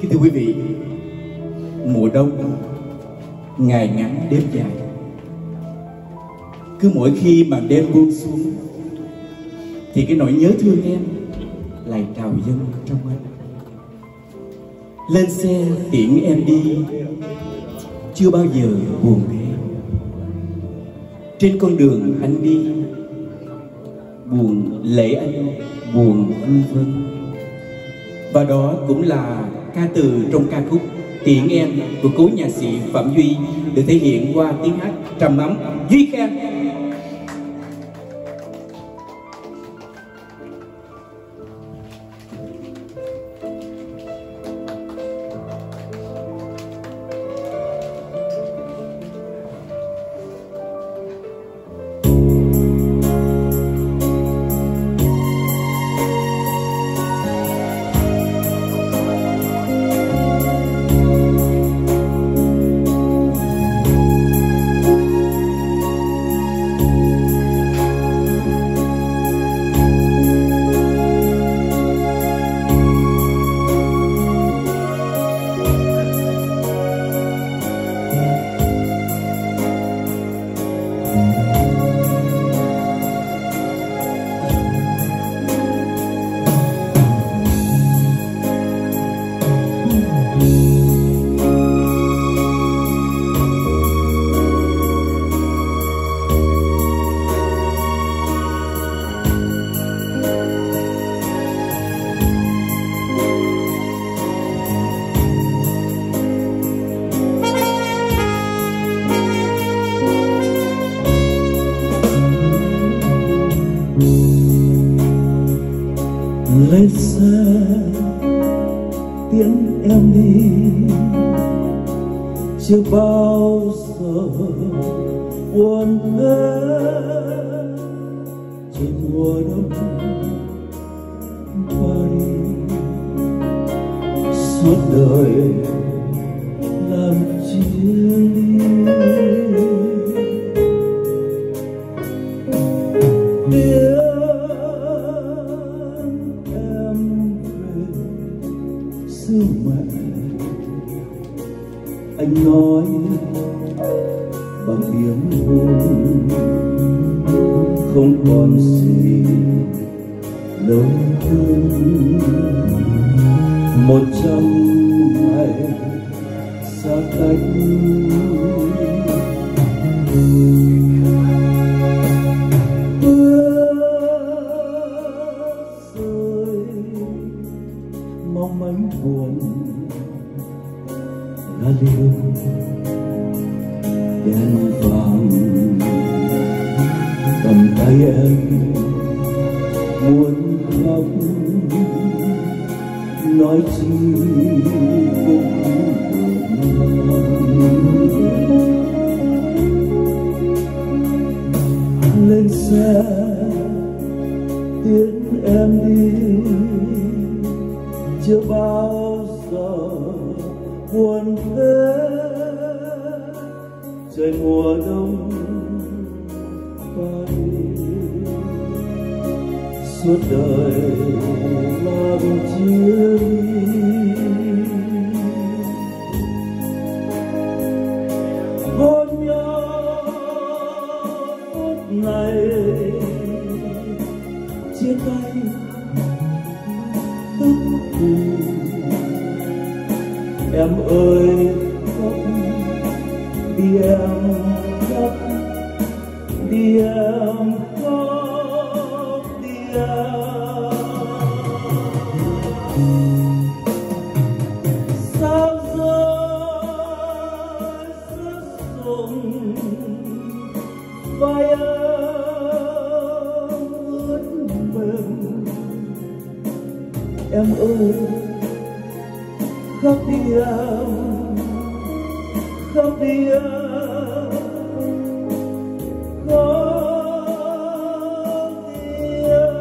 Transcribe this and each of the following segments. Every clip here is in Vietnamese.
Kính thưa quý vị, mùa đông ngày ngắn đêm dài. Cứ mỗi khi màn đêm buông xuống thì cái nỗi nhớ thương em lại trào dâng trong anh. Lên xe tiễn em đi chưa bao giờ buồn thế. Trên con đường anh đi buồn lễ anh buồn vương vân và đó cũng là ca từ trong ca khúc Tiễn Em của cố nhà sĩ Phạm Duy được thể hiện qua tiếng hát trầm ấm Duy Khang. Lên xe tiễn em đi. Chưa bao giờ buồn thế trên mùa đông Paris suốt đời anh nói bằng tiếng buồn không còn gì lâu hơn một trăm ngày xa cách. Muốn khóc. Nói chi cũng lên xe, tiễn em đi. Chưa bao giờ buồn thế. Trời mùa đông bay suốt đời làm chia ly hôn nhau phút này chia tay tức thì em ơi, khóc đi em khóc, đi em khóc. Em ơi khóc đi em, khóc đi em. Khóc đi em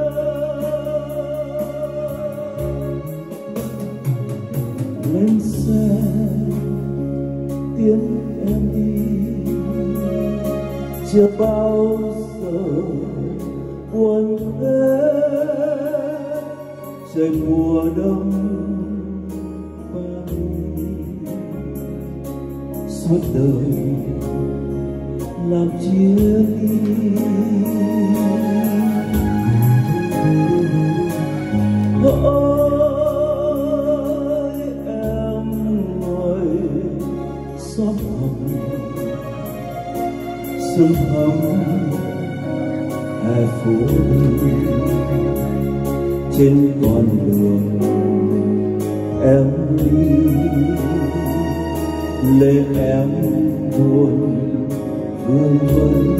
lên xe tiễn em đi. Chưa bao giờ buồn thế trời mùa đông Paris suốt đời làm chia ly ôi, em ngồi xóm hồng. Sương thắm hè phố trên con đường. Em đi lên em buồn vương vấn.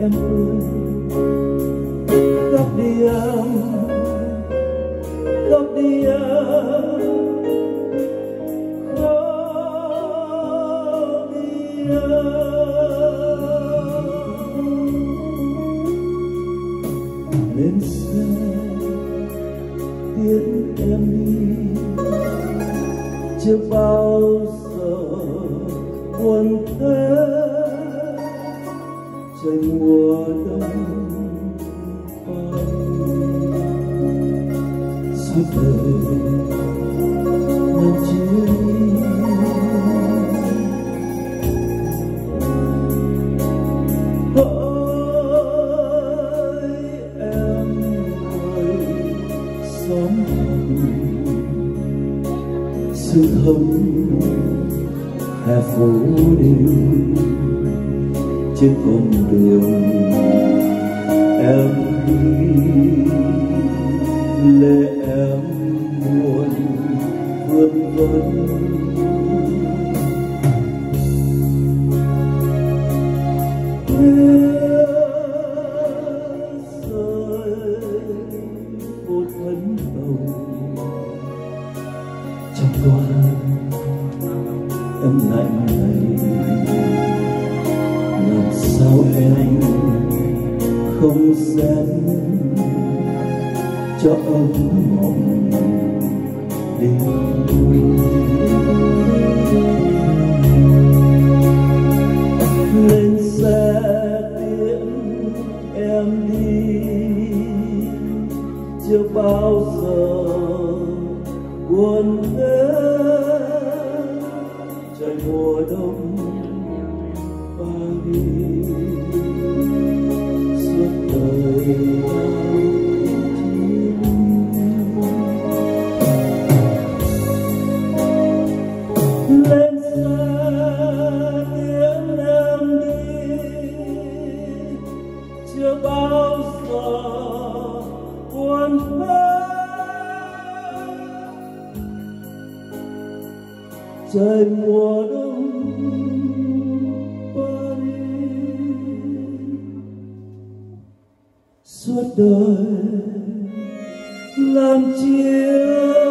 em ơi khóc đi em khóc đi em. Khóc đi em. Lên xe, tiễn em đi. Chưa bao giờ buồn thế trời mùa đông. Suốt đời làm chia ôi, em ơi, xóm sự thấm hè phố đêm trên con đường. Em đi lệ em buồn vương vấn cho ấm mộng đêm lên xe tiễn em đi. Chưa bao giờ buồn thế trời mùa đông Paris suốt đời làm chiều